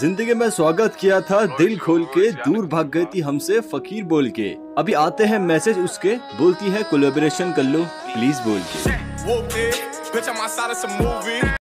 ज़िंदगी में स्वागत किया था, दिल खोल के, दूर भाग गई थी हमसे, फकीर बोल के। अभी आते हैं मैसेज उसके, बोलती है कोलेबोरेशन कर लो प्लीज़ बोल के।